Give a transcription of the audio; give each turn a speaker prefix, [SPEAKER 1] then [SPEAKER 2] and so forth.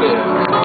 [SPEAKER 1] ver.